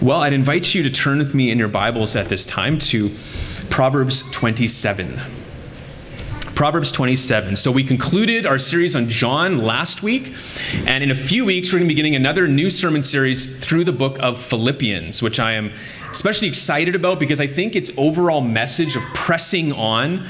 Well, I'd invite you to turn with me in your Bibles at this time to Proverbs 27. Proverbs 27. So we concluded our series on John last week, and in a few weeks we're going to be getting another new sermon series through the book of Philippians, which I am especially excited about because I think its overall message of pressing on,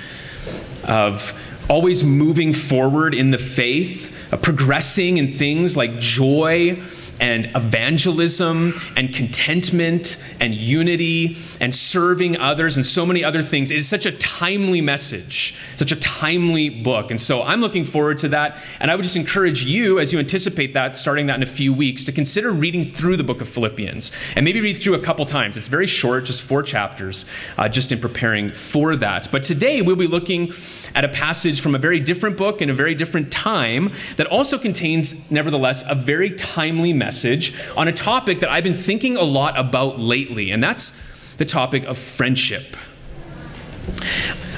of always moving forward in the faith, of progressing in things like joy and evangelism and contentment and unity and serving others and so many other things. It is such a timely message, such a timely book. And so I'm looking forward to that. And I would just encourage you, as you anticipate that, starting that in a few weeks, to consider reading through the book of Philippians and maybe read through a couple times. It's very short, just four chapters, uh, just in preparing for that. But today we'll be looking at a passage from a very different book in a very different time that also contains, nevertheless, a very timely message on a topic that I've been thinking a lot about lately, and that's the topic of friendship.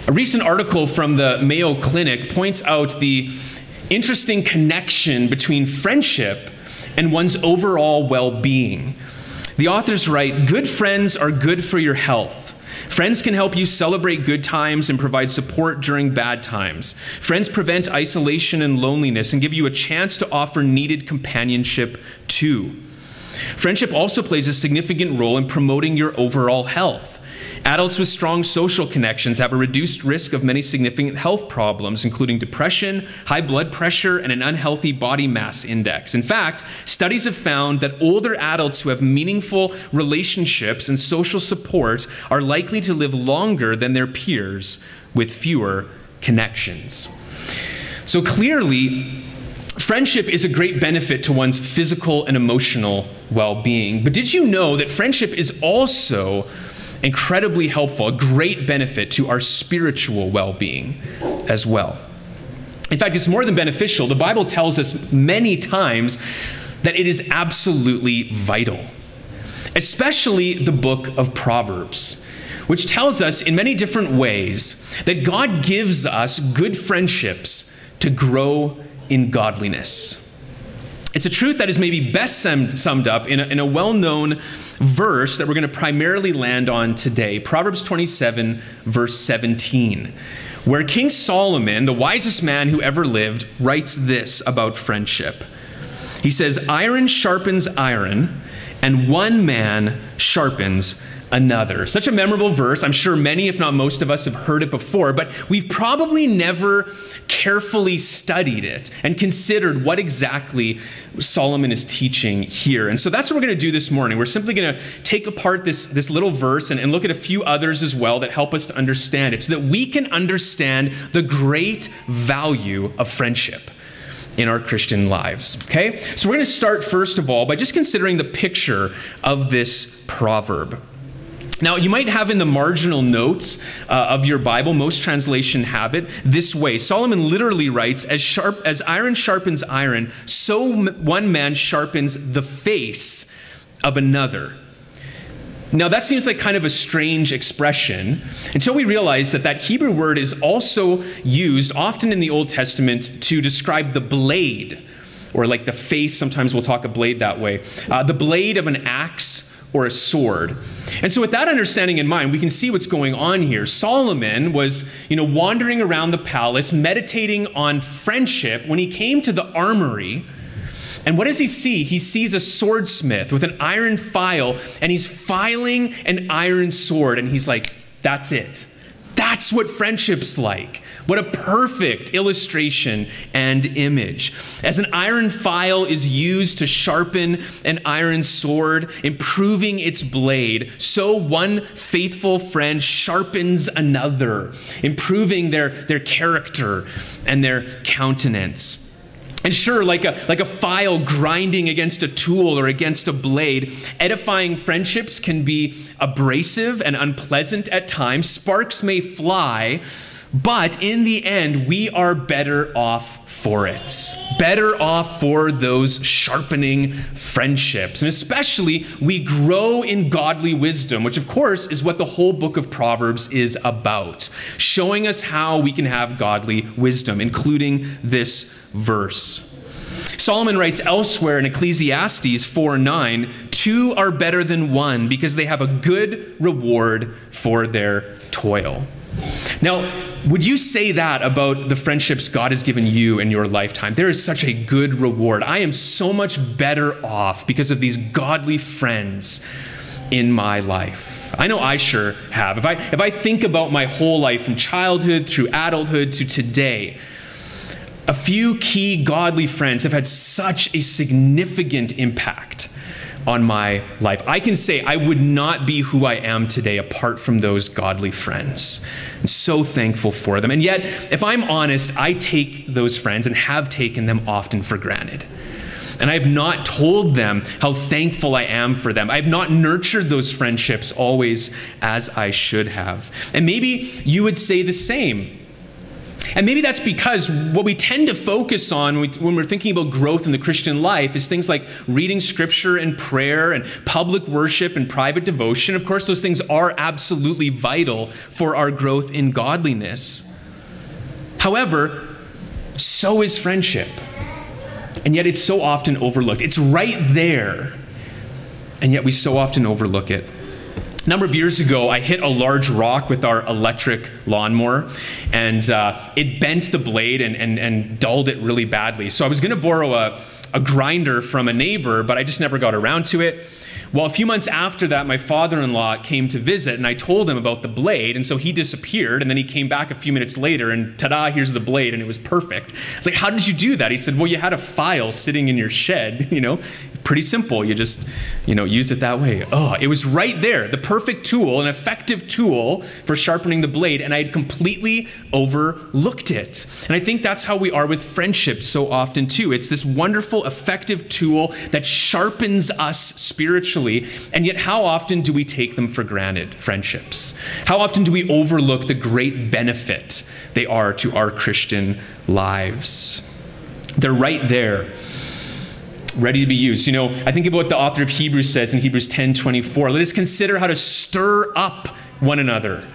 A recent article from the Mayo Clinic points out the interesting connection between friendship and one's overall well being. The authors write Good friends are good for your health. Friends can help you celebrate good times and provide support during bad times. Friends prevent isolation and loneliness and give you a chance to offer needed companionship too. Friendship also plays a significant role in promoting your overall health. Adults with strong social connections have a reduced risk of many significant health problems, including depression, high blood pressure, and an unhealthy body mass index. In fact, studies have found that older adults who have meaningful relationships and social support are likely to live longer than their peers with fewer connections. So clearly, Friendship is a great benefit to one's physical and emotional well being. But did you know that friendship is also incredibly helpful, a great benefit to our spiritual well being as well. In fact, it's more than beneficial. The Bible tells us many times that it is absolutely vital, especially the book of Proverbs. Which tells us in many different ways that God gives us good friendships to grow in godliness. It's a truth that is maybe best summed up in a, in a well known verse that we're going to primarily land on today Proverbs 27, verse 17, where King Solomon, the wisest man who ever lived, writes this about friendship. He says, Iron sharpens iron, and one man sharpens another. Such a memorable verse. I'm sure many, if not most of us, have heard it before, but we've probably never carefully studied it and considered what exactly Solomon is teaching here. And so that's what we're going to do this morning. We're simply going to take apart this, this little verse and, and look at a few others as well that help us to understand it so that we can understand the great value of friendship in our Christian lives. Okay? So we're going to start first of all by just considering the picture of this proverb. Now, you might have in the marginal notes uh, of your Bible, most translation have it this way. Solomon literally writes, as sharp as iron sharpens iron, so one man sharpens the face of another. Now, that seems like kind of a strange expression until we realize that that Hebrew word is also used often in the Old Testament to describe the blade, or like the face, sometimes we'll talk a blade that way. Uh, the blade of an axe or a sword. And so with that understanding in mind, we can see what's going on here. Solomon was, you know, wandering around the palace, meditating on friendship when he came to the armory. And what does he see? He sees a swordsmith with an iron file, and he's filing an iron sword, and he's like, that's it. That's what friendship's like. What a perfect illustration and image. As an iron file is used to sharpen an iron sword, improving its blade, so one faithful friend sharpens another, improving their, their character and their countenance. And sure, like a, like a file grinding against a tool or against a blade, edifying friendships can be abrasive and unpleasant at times. Sparks may fly, but in the end, we are better off for it. Better off for those sharpening friendships. And especially, we grow in godly wisdom, which, of course, is what the whole book of Proverbs is about, showing us how we can have godly wisdom, including this verse. Solomon writes elsewhere in Ecclesiastes 4 9, two are better than one because they have a good reward for their toil. Now, would you say that about the friendships God has given you in your lifetime? There is such a good reward. I am so much better off because of these godly friends in my life. I know I sure have. If I, if I think about my whole life from childhood through adulthood to today, a few key godly friends have had such a significant impact on my life. I can say I would not be who I am today apart from those godly friends. I'm so thankful for them. And yet, if I'm honest, I take those friends and have taken them often for granted. And I have not told them how thankful I am for them. I have not nurtured those friendships always as I should have. And maybe you would say the same. And maybe that's because what we tend to focus on when we're thinking about growth in the Christian life is things like reading scripture and prayer and public worship and private devotion. Of course, those things are absolutely vital for our growth in godliness. However, so is friendship. And yet it's so often overlooked. It's right there, and yet we so often overlook it. Number of years ago, I hit a large rock with our electric lawnmower, and uh, it bent the blade and, and, and dulled it really badly. So I was going to borrow a, a grinder from a neighbor, but I just never got around to it. Well, a few months after that, my father in law came to visit, and I told him about the blade, and so he disappeared. And then he came back a few minutes later, and ta da, here's the blade, and it was perfect. It's like, how did you do that? He said, well, you had a file sitting in your shed, you know, pretty simple. You just, you know, use it that way. Oh, it was right there, the perfect tool, an effective tool for sharpening the blade, and I had completely overlooked it. And I think that's how we are with friendship so often too. It's this wonderful, effective tool that sharpens us spiritually, and yet how often do we take them for granted, friendships? How often do we overlook the great benefit they are to our Christian lives? They're right there ready to be used. You know, I think about what the author of Hebrews says in Hebrews 10 24. Let us consider how to stir up one another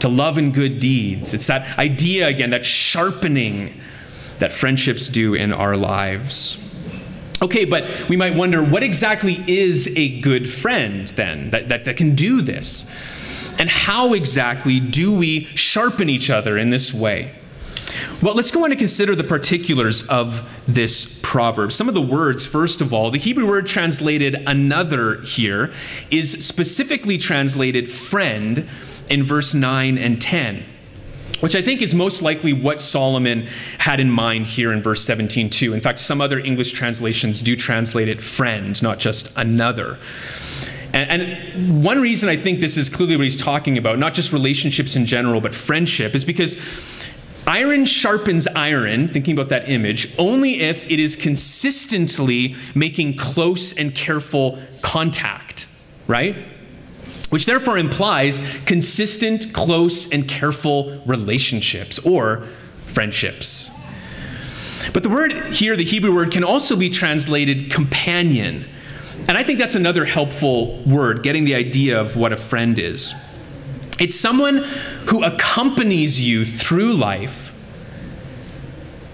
to love and good deeds. It's that idea again, that sharpening that friendships do in our lives. Okay, but we might wonder what exactly is a good friend then that, that, that can do this? And how exactly do we sharpen each other in this way? Well, let's go on to consider the particulars of this proverb. Some of the words, first of all, the Hebrew word translated another here is specifically translated friend in verse 9 and 10 which I think is most likely what Solomon had in mind here in verse 17 too. In fact, some other English translations do translate it friend, not just another. And, and, one reason I think this is clearly what he's talking about, not just relationships in general, but friendship, is because Iron sharpens iron, thinking about that image, only if it is consistently making close and careful contact, right? Which therefore implies consistent, close, and careful relationships or friendships. But the word here, the Hebrew word, can also be translated companion. And I think that's another helpful word, getting the idea of what a friend is. It's someone who accompanies you through life,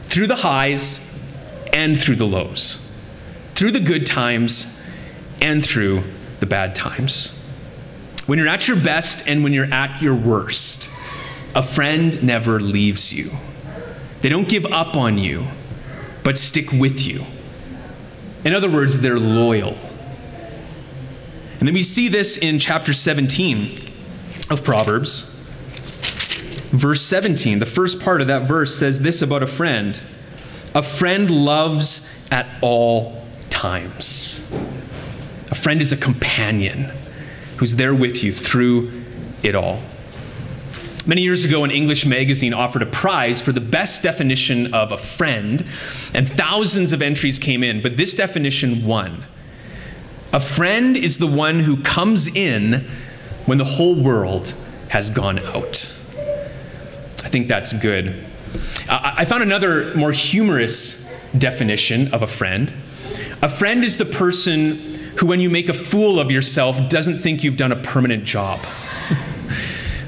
through the highs and through the lows, through the good times and through the bad times. When you're at your best and when you're at your worst, a friend never leaves you. They don't give up on you, but stick with you. In other words, they're loyal. And then we see this in chapter 17 of Proverbs. Verse 17, the first part of that verse says this about a friend A friend loves at all times. A friend is a companion who's there with you through it all. Many years ago, an English magazine offered a prize for the best definition of a friend, and thousands of entries came in, but this definition won. A friend is the one who comes in when the whole world has gone out. I think that's good. I found another more humorous definition of a friend. A friend is the person who, when you make a fool of yourself, doesn't think you've done a permanent job.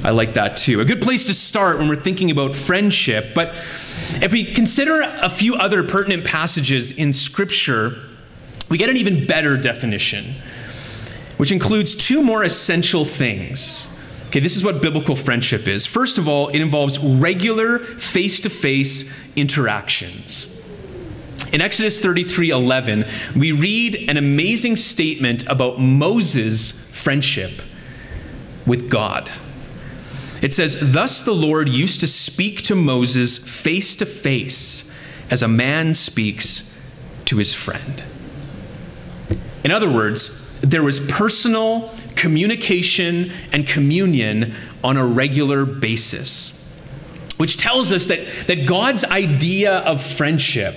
I like that too. A good place to start when we're thinking about friendship. But if we consider a few other pertinent passages in Scripture, we get an even better definition which includes two more essential things. Okay, this is what biblical friendship is. First of all, it involves regular face to face interactions. In Exodus 33 11, we read an amazing statement about Moses' friendship with God. It says, Thus the Lord used to speak to Moses face to face as a man speaks to his friend. In other words, there was personal communication and communion on a regular basis, which tells us that, that God's idea of friendship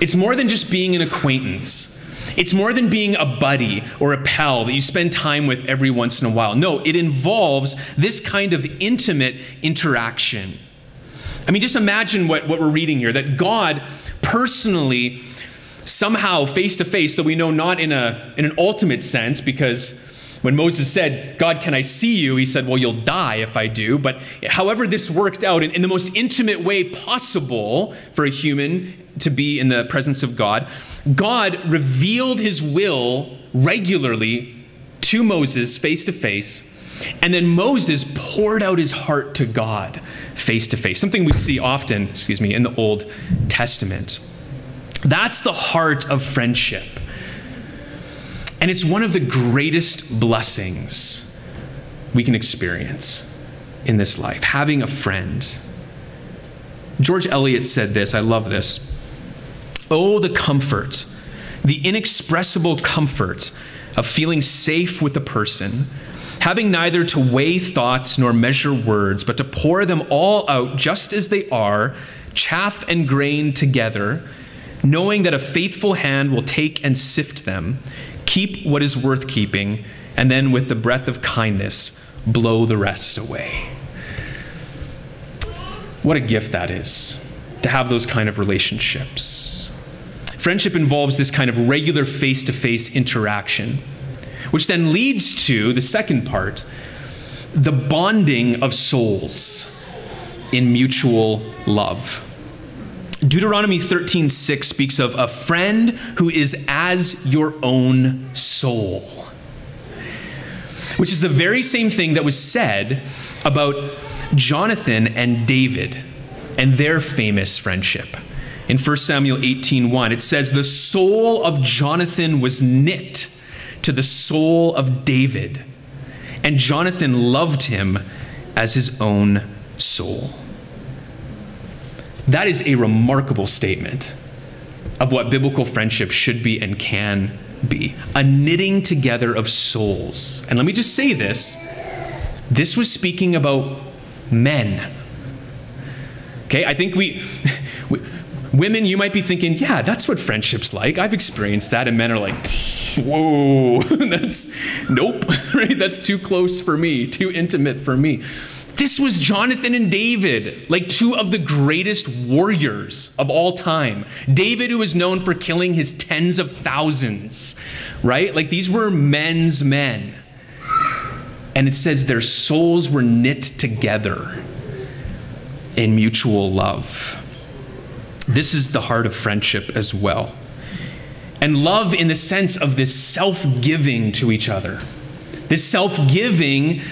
it's more than just being an acquaintance. It's more than being a buddy or a pal that you spend time with every once in a while. No, it involves this kind of intimate interaction. I mean, just imagine what, what we're reading here that God personally, somehow face to face, though we know not in, a, in an ultimate sense, because when Moses said, God, can I see you? He said, Well, you'll die if I do. But however, this worked out in, in the most intimate way possible for a human to be in the presence of God, God revealed his will regularly to Moses face to face. And then Moses poured out his heart to God face to face, something we see often, excuse me, in the Old Testament. That's the heart of friendship. And it's one of the greatest blessings we can experience in this life having a friend. George Eliot said this, I love this. Oh, the comfort, the inexpressible comfort of feeling safe with a person, having neither to weigh thoughts nor measure words, but to pour them all out just as they are, chaff and grain together, knowing that a faithful hand will take and sift them Keep what is worth keeping, and then with the breath of kindness, blow the rest away. What a gift that is to have those kind of relationships. Friendship involves this kind of regular face to face interaction, which then leads to the second part the bonding of souls in mutual love. Deuteronomy 13:6 speaks of a friend who is as your own soul. Which is the very same thing that was said about Jonathan and David and their famous friendship. In 1 Samuel 18:1 it says the soul of Jonathan was knit to the soul of David and Jonathan loved him as his own soul. That is a remarkable statement of what biblical friendship should be and can be a knitting together of souls. And let me just say this this was speaking about men. Okay, I think we, we women, you might be thinking, yeah, that's what friendship's like. I've experienced that. And men are like, whoa, that's, nope, right? That's too close for me, too intimate for me. This was Jonathan and David, like two of the greatest warriors of all time. David, who was known for killing his tens of thousands, right? Like these were men's men. And it says their souls were knit together in mutual love. This is the heart of friendship as well. And love in the sense of this self giving to each other. This self giving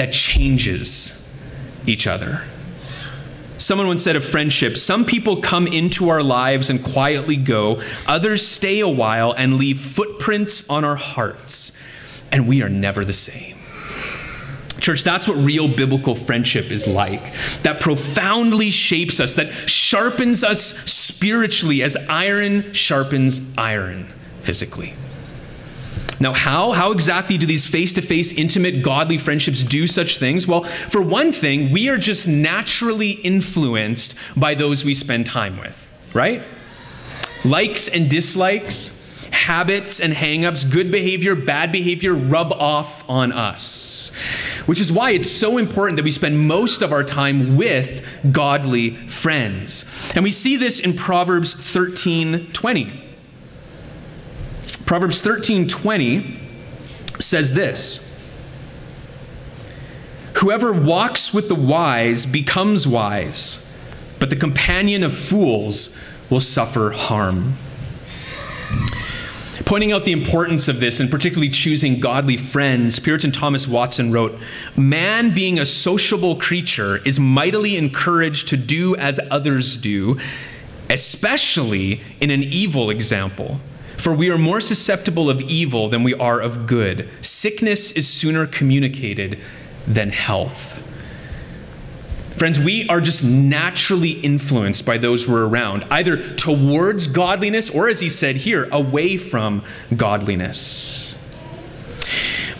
that changes each other. Someone once said of friendship some people come into our lives and quietly go, others stay a while and leave footprints on our hearts, and we are never the same. Church, that's what real biblical friendship is like. That profoundly shapes us, that sharpens us spiritually as iron sharpens iron physically. Now, how? How exactly do these face to face, intimate, godly friendships do such things? Well, for one thing, we are just naturally influenced by those we spend time with, right? Likes and dislikes, habits and hangups, good behavior, bad behavior rub off on us. Which is why it's so important that we spend most of our time with godly friends. And we see this in Proverbs 13 20. Proverbs 13:20 says this Whoever walks with the wise becomes wise, but the companion of fools will suffer harm. Pointing out the importance of this and particularly choosing godly friends, Puritan Thomas Watson wrote Man, being a sociable creature, is mightily encouraged to do as others do, especially in an evil example. For we are more susceptible of evil than we are of good. Sickness is sooner communicated than health. Friends, we are just naturally influenced by those we're around, either towards godliness or, as he said here, away from godliness.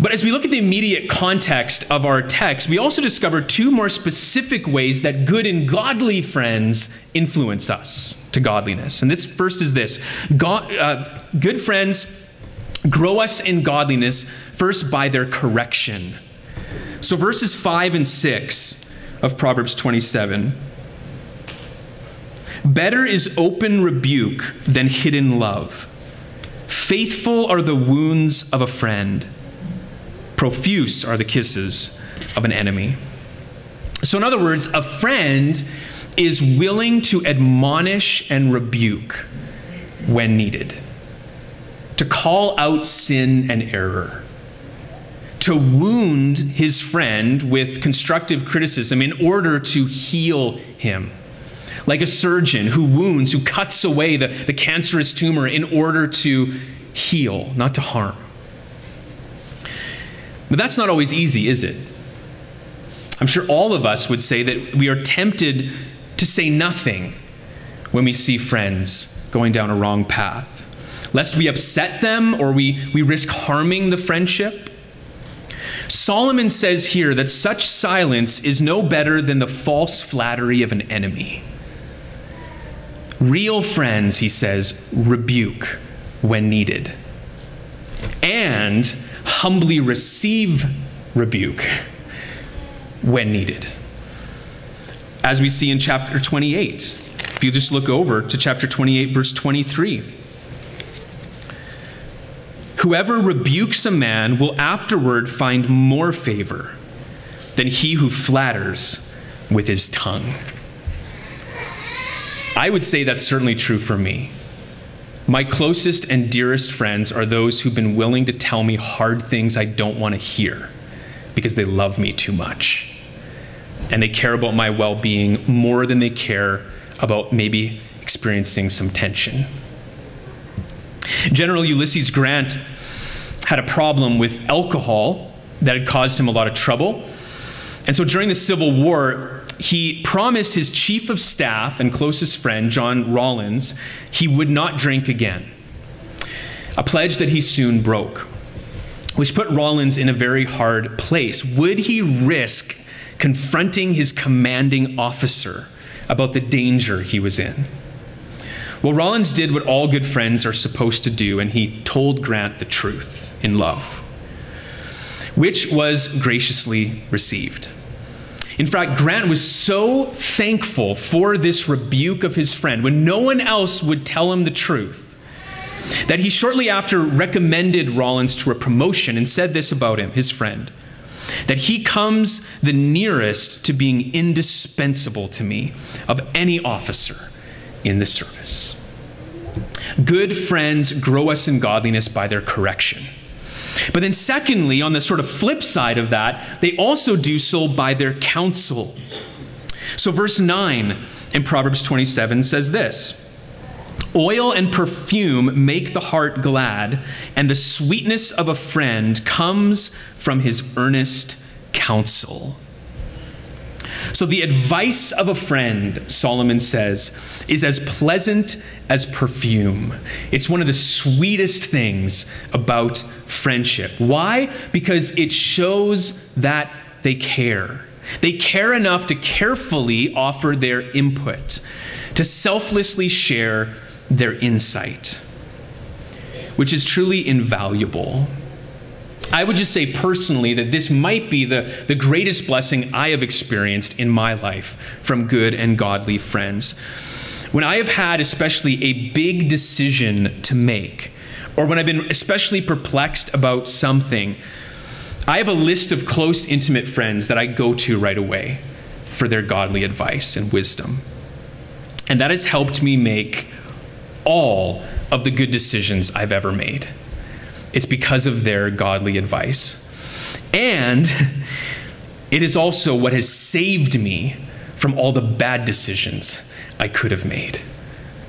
But as we look at the immediate context of our text, we also discover two more specific ways that good and godly friends influence us to godliness. And this first is this God, uh, good friends grow us in godliness first by their correction. So verses 5 and 6 of Proverbs 27. Better is open rebuke than hidden love. Faithful are the wounds of a friend. Profuse are the kisses of an enemy. So, in other words, a friend is willing to admonish and rebuke when needed, to call out sin and error to wound his friend with constructive criticism in order to heal him. Like a surgeon who wounds, who cuts away the, the cancerous tumor in order to heal, not to harm. But that's not always easy, is it? I'm sure all of us would say that we are tempted to say nothing when we see friends going down a wrong path, lest we upset them or we, we risk harming the friendship. Solomon says here that such silence is no better than the false flattery of an enemy. Real friends, he says, rebuke when needed and humbly receive rebuke when needed. As we see in chapter 28, if you just look over to chapter 28, verse 23. Whoever rebukes a man will afterward find more favor than he who flatters with his tongue. I would say that's certainly true for me. My closest and dearest friends are those who've been willing to tell me hard things I don't want to hear because they love me too much. And they care about my well being more than they care about maybe experiencing some tension. General Ulysses Grant had a problem with alcohol that had caused him a lot of trouble. And so during the Civil War, he promised his chief of staff and closest friend, John Rawlins, he would not drink again. A pledge that he soon broke, which put Rawlins in a very hard place. Would he risk confronting his commanding officer about the danger he was in? Well, Rawlins did what all good friends are supposed to do, and he told Grant the truth in love, which was graciously received. In fact, Grant was so thankful for this rebuke of his friend when no one else would tell him the truth that he shortly after recommended Rawlins to a promotion and said this about him, his friend that he comes the nearest to being indispensable to me of any officer in the service. Good friends grow us in godliness by their correction. But then, secondly, on the sort of flip side of that, they also do so by their counsel. So, verse 9 in Proverbs 27 says this Oil and perfume make the heart glad, and the sweetness of a friend comes from his earnest counsel. So, the advice of a friend, Solomon says, is as pleasant as perfume. It's one of the sweetest things about friendship. Why? Because it shows that they care. They care enough to carefully offer their input, to selflessly share their insight, which is truly invaluable. I would just say personally that this might be the, the greatest blessing I have experienced in my life from good and godly friends. When I have had, especially, a big decision to make, or when I've been especially perplexed about something, I have a list of close, intimate friends that I go to right away for their godly advice and wisdom. And that has helped me make all of the good decisions I've ever made. It's because of their godly advice. And it is also what has saved me from all the bad decisions I could have made.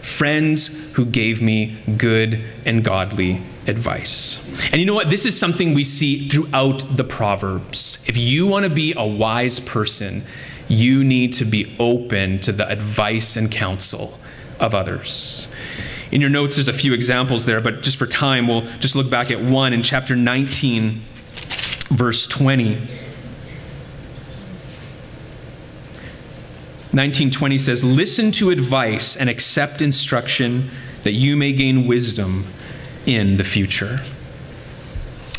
Friends who gave me good and godly advice. And you know what? This is something we see throughout the Proverbs. If you want to be a wise person, you need to be open to the advice and counsel of others. In your notes, there's a few examples there, but just for time, we'll just look back at one in chapter 19, verse 20. 1920 says, Listen to advice and accept instruction that you may gain wisdom in the future.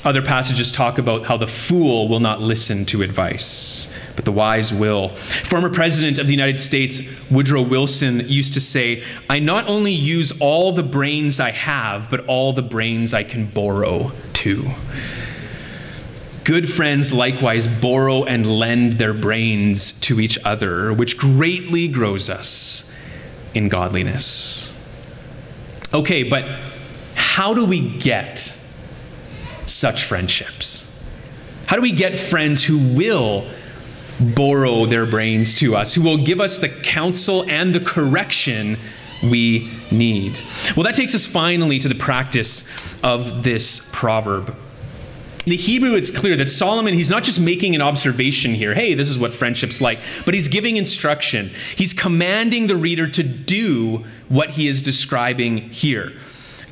Other passages talk about how the fool will not listen to advice, but the wise will. Former President of the United States, Woodrow Wilson, used to say, I not only use all the brains I have, but all the brains I can borrow too. Good friends likewise borrow and lend their brains to each other, which greatly grows us in godliness. Okay, but how do we get such friendships? How do we get friends who will borrow their brains to us, who will give us the counsel and the correction we need? Well, that takes us finally to the practice of this proverb. In the Hebrew, it's clear that Solomon, he's not just making an observation here, hey, this is what friendship's like, but he's giving instruction. He's commanding the reader to do what he is describing here.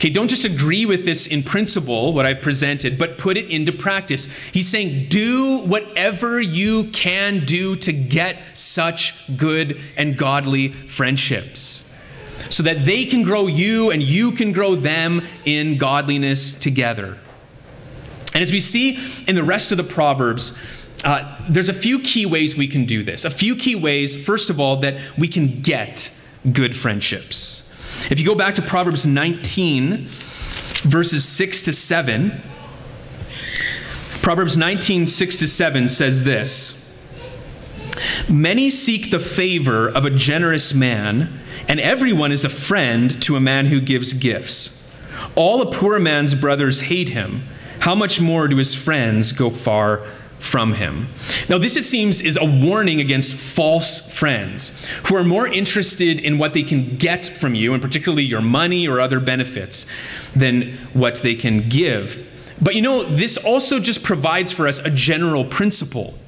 Okay, don't just agree with this in principle, what I've presented, but put it into practice. He's saying, do whatever you can do to get such good and godly friendships so that they can grow you and you can grow them in godliness together. And as we see in the rest of the Proverbs, uh, there's a few key ways we can do this. A few key ways, first of all, that we can get good friendships. If you go back to Proverbs 19, verses 6 to 7, Proverbs 19, 6 to 7 says this Many seek the favor of a generous man, and everyone is a friend to a man who gives gifts. All a poor man's brothers hate him. How much more do his friends go far from him. Now, this, it seems, is a warning against false friends who are more interested in what they can get from you, and particularly your money or other benefits, than what they can give. But you know, this also just provides for us a general principle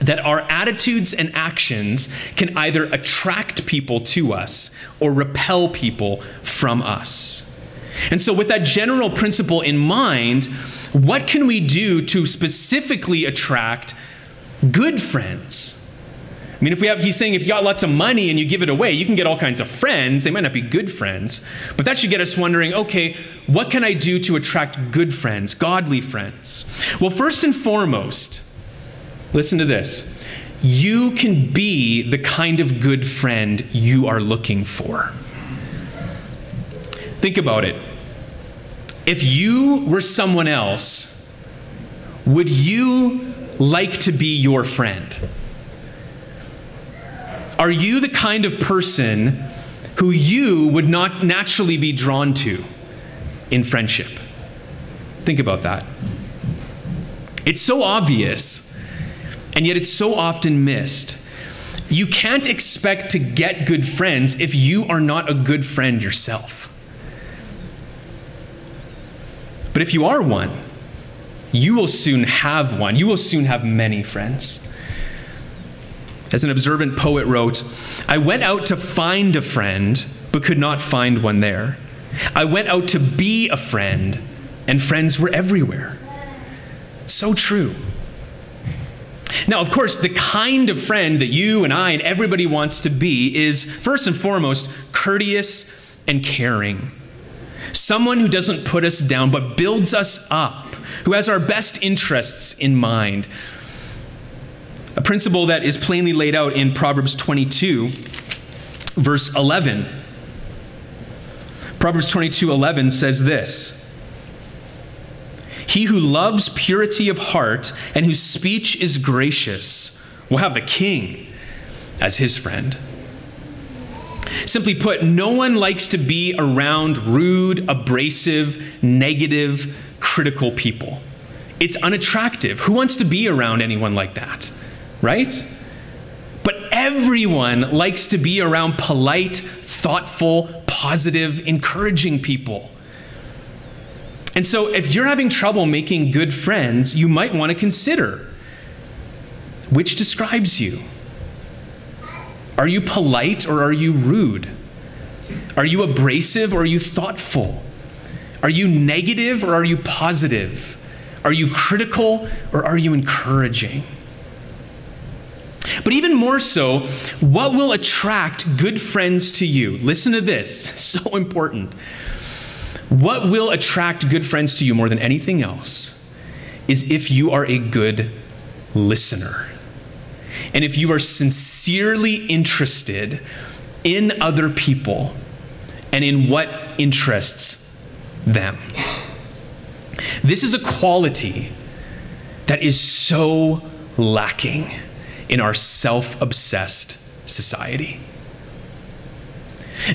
that our attitudes and actions can either attract people to us or repel people from us. And so, with that general principle in mind, what can we do to specifically attract good friends? I mean, if we have, he's saying if you got lots of money and you give it away, you can get all kinds of friends. They might not be good friends, but that should get us wondering okay, what can I do to attract good friends, godly friends? Well, first and foremost, listen to this you can be the kind of good friend you are looking for. Think about it. If you were someone else, would you like to be your friend? Are you the kind of person who you would not naturally be drawn to in friendship? Think about that. It's so obvious, and yet it's so often missed. You can't expect to get good friends if you are not a good friend yourself. But if you are one, you will soon have one. You will soon have many friends. As an observant poet wrote, I went out to find a friend, but could not find one there. I went out to be a friend, and friends were everywhere. So true. Now, of course, the kind of friend that you and I and everybody wants to be is, first and foremost, courteous and caring. Someone who doesn't put us down, but builds us up, who has our best interests in mind. A principle that is plainly laid out in Proverbs 22, verse 11. Proverbs 22 11 says this He who loves purity of heart and whose speech is gracious will have the king as his friend. Simply put, no one likes to be around rude, abrasive, negative, critical people. It's unattractive. Who wants to be around anyone like that? Right? But everyone likes to be around polite, thoughtful, positive, encouraging people. And so, if you're having trouble making good friends, you might want to consider which describes you. Are you polite or are you rude? Are you abrasive or are you thoughtful? Are you negative or are you positive? Are you critical or are you encouraging? But even more so, what will attract good friends to you? Listen to this, so important. What will attract good friends to you more than anything else is if you are a good listener. And if you are sincerely interested in other people and in what interests them. This is a quality that is so lacking in our self obsessed society.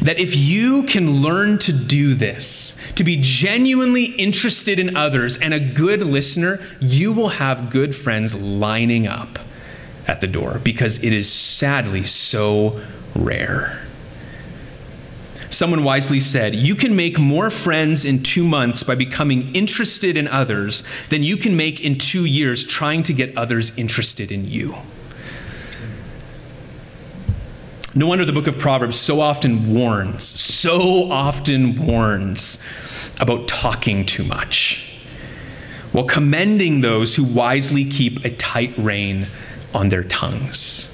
That if you can learn to do this, to be genuinely interested in others and a good listener, you will have good friends lining up at the door because it is sadly so rare. Someone wisely said, You can make more friends in two months by becoming interested in others than you can make in two years trying to get others interested in you. No wonder the book of Proverbs so often warns, so often warns about talking too much, while commending those who wisely keep a tight rein on their tongues.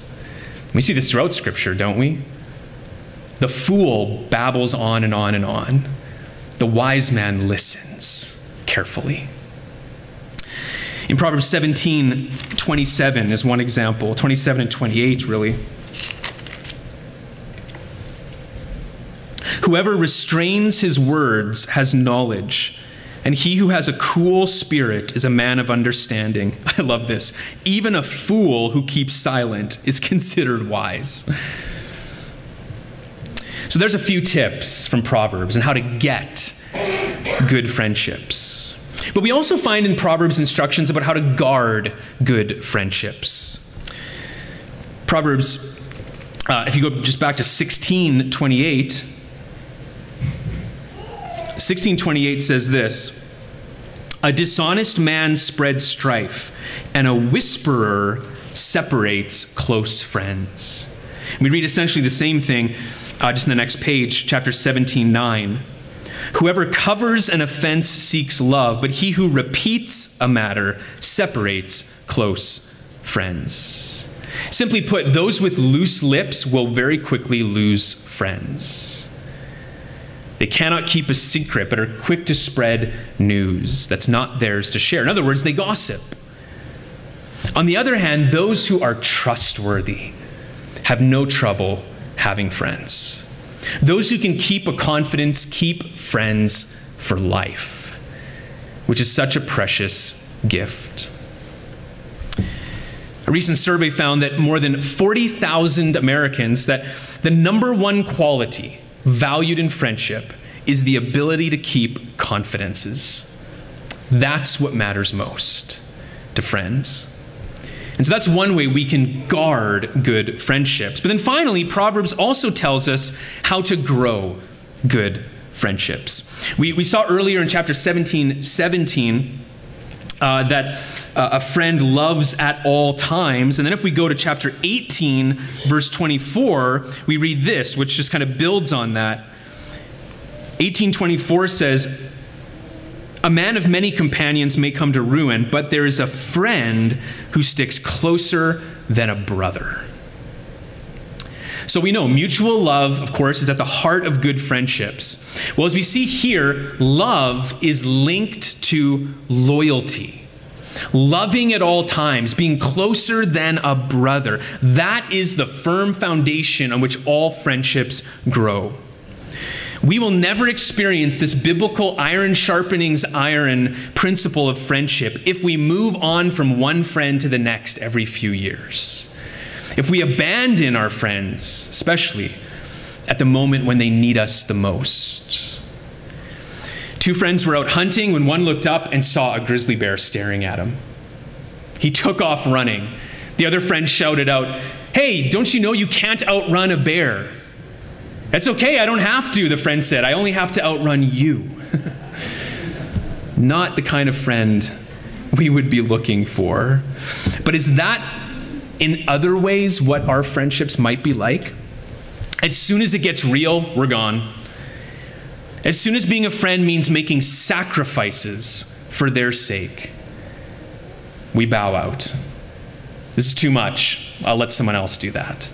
We see this throughout Scripture, don't we? The fool babbles on and on and on. The wise man listens carefully. In Proverbs 17, 27 is one example, 27 and 28, really. Whoever restrains his words has knowledge, and he who has a cool spirit is a man of understanding. I love this. Even a fool who keeps silent is considered wise. So there's a few tips from Proverbs on how to get good friendships. But we also find in Proverbs instructions about how to guard good friendships. Proverbs, uh, if you go just back to 1628, 1628 says this A dishonest man spreads strife, and a whisperer separates close friends. We read essentially the same thing uh, just in the next page, chapter 17, 9. Whoever covers an offense seeks love, but he who repeats a matter separates close friends. Simply put, those with loose lips will very quickly lose friends. They cannot keep a secret, but are quick to spread news that's not theirs to share. In other words, they gossip. On the other hand, those who are trustworthy have no trouble having friends. Those who can keep a confidence keep friends for life, which is such a precious gift. A recent survey found that more than 40,000 Americans that the number one quality valued in friendship is the ability to keep confidences. That's what matters most to friends. And so that's one way we can guard good friendships. But then finally, Proverbs also tells us how to grow good friendships. We, we saw earlier in chapter 17, 17 uh, that uh, a friend loves at all times. And then if we go to chapter 18, verse 24, we read this, which just kind of builds on that. 1824 says, A man of many companions may come to ruin, but there is a friend who sticks closer than a brother. So we know mutual love, of course, is at the heart of good friendships. Well, as we see here, love is linked to loyalty loving at all times, being closer than a brother. That is the firm foundation on which all friendships grow. We will never experience this biblical iron sharpenings iron principle of friendship if we move on from one friend to the next every few years. If we abandon our friends, especially, at the moment when they need us the most. Two friends were out hunting when one looked up and saw a grizzly bear staring at him. He took off running. The other friend shouted out, Hey, don't you know you can't outrun a bear? That's okay, I don't have to, the friend said. I only have to outrun you. Not the kind of friend we would be looking for. But is that in other ways what our friendships might be like? As soon as it gets real, we're gone. As soon as being a friend means making sacrifices for their sake, we bow out. This is too much. I'll let someone else do that.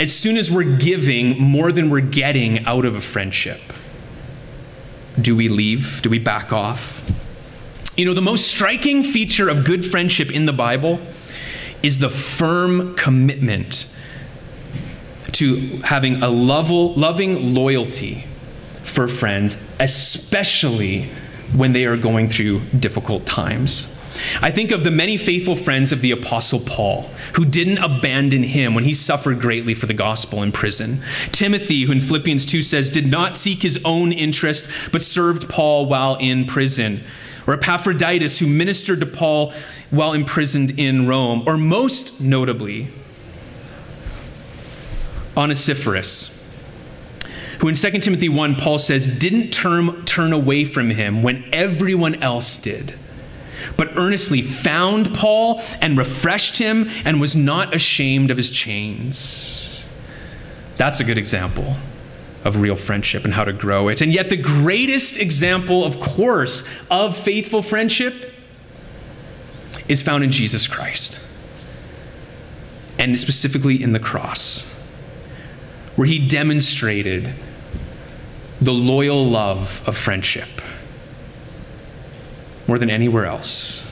As soon as we're giving more than we're getting out of a friendship, do we leave? Do we back off? You know, the most striking feature of good friendship in the Bible is the firm commitment to having a level, loving loyalty for friends, especially when they are going through difficult times. I think of the many faithful friends of the Apostle Paul who didn't abandon him when he suffered greatly for the gospel in prison. Timothy, who in Philippians 2 says, did not seek his own interest, but served Paul while in prison. Or Epaphroditus, who ministered to Paul while imprisoned in Rome. Or most notably, Onesiphorus, who in 2 Timothy 1, Paul says, didn't turn, turn away from him when everyone else did, but earnestly found Paul and refreshed him and was not ashamed of his chains. That's a good example of real friendship and how to grow it. And yet, the greatest example, of course, of faithful friendship is found in Jesus Christ, and specifically in the cross where he demonstrated the loyal love of friendship more than anywhere else.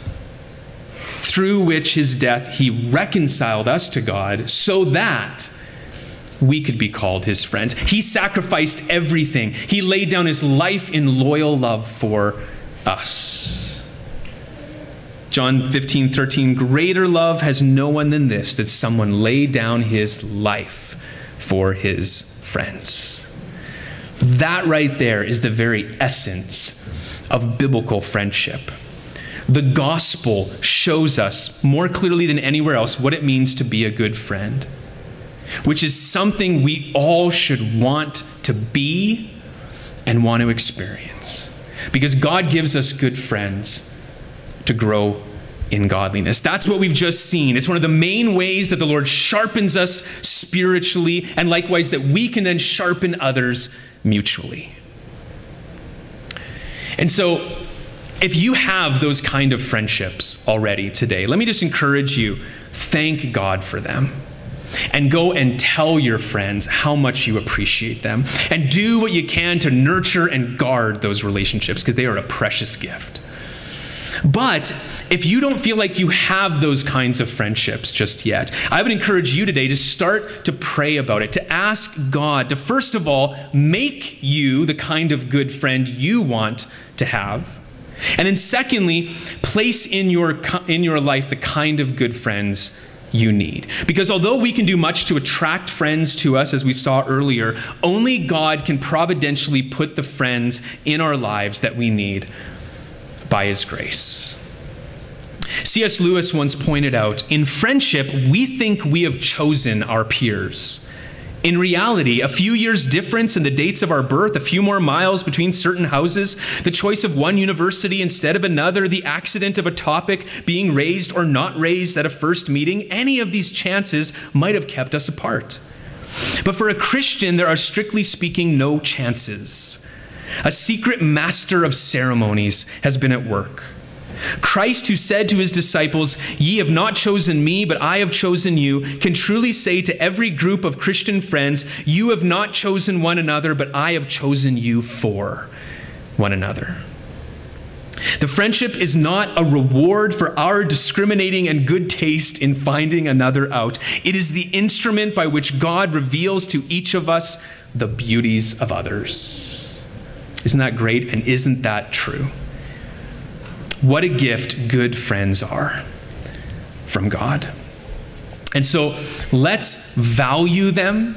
Through which his death he reconciled us to God so that we could be called his friends. He sacrificed everything, he laid down his life in loyal love for us. John 15, 13, greater love has no one than this, that someone lay down his life for his friends. That right there is the very essence of biblical friendship. The gospel shows us more clearly than anywhere else what it means to be a good friend, which is something we all should want to be and want to experience. Because God gives us good friends to grow in godliness. That's what we've just seen. It's one of the main ways that the Lord sharpens us spiritually, and likewise that we can then sharpen others mutually. And so, if you have those kind of friendships already today, let me just encourage you thank God for them. And go and tell your friends how much you appreciate them. And do what you can to nurture and guard those relationships because they are a precious gift. But if you don't feel like you have those kinds of friendships just yet, I would encourage you today to start to pray about it, to ask God to first of all make you the kind of good friend you want to have. And then secondly, place in your in your life the kind of good friends you need. Because although we can do much to attract friends to us, as we saw earlier, only God can providentially put the friends in our lives that we need by his grace. C.S. Lewis once pointed out in friendship, we think we have chosen our peers. In reality, a few years' difference in the dates of our birth, a few more miles between certain houses, the choice of one university instead of another, the accident of a topic being raised or not raised at a first meeting, any of these chances might have kept us apart. But for a Christian, there are strictly speaking no chances. A secret master of ceremonies has been at work. Christ, who said to his disciples, Ye have not chosen me, but I have chosen you, can truly say to every group of Christian friends, You have not chosen one another, but I have chosen you for one another. The friendship is not a reward for our discriminating and good taste in finding another out. It is the instrument by which God reveals to each of us the beauties of others. Isn't that great? And isn't that true? What a gift good friends are from God. And so let's value them.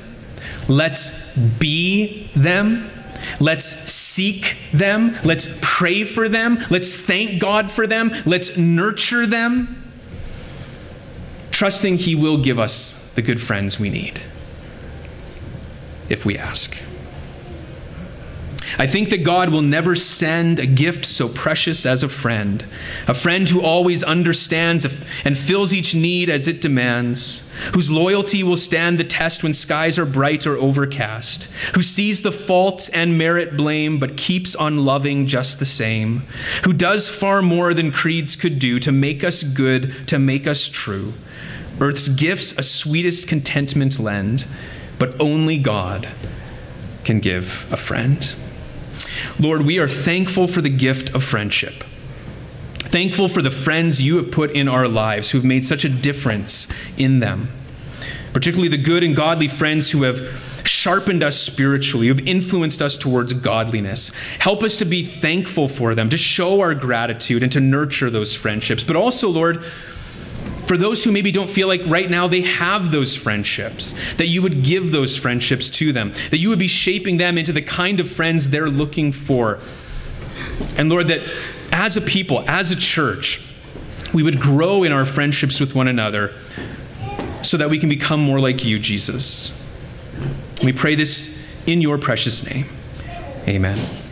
Let's be them. Let's seek them. Let's pray for them. Let's thank God for them. Let's nurture them, trusting He will give us the good friends we need if we ask. I think that God will never send a gift so precious as a friend, a friend who always understands and fills each need as it demands, whose loyalty will stand the test when skies are bright or overcast, who sees the faults and merit blame but keeps on loving just the same, who does far more than creeds could do to make us good, to make us true. Earth's gifts a sweetest contentment lend, but only God can give a friend. Lord, we are thankful for the gift of friendship. Thankful for the friends you have put in our lives who have made such a difference in them. Particularly the good and godly friends who have sharpened us spiritually, who have influenced us towards godliness. Help us to be thankful for them, to show our gratitude, and to nurture those friendships. But also, Lord, for those who maybe don't feel like right now they have those friendships, that you would give those friendships to them, that you would be shaping them into the kind of friends they're looking for. And Lord, that as a people, as a church, we would grow in our friendships with one another so that we can become more like you, Jesus. We pray this in your precious name. Amen.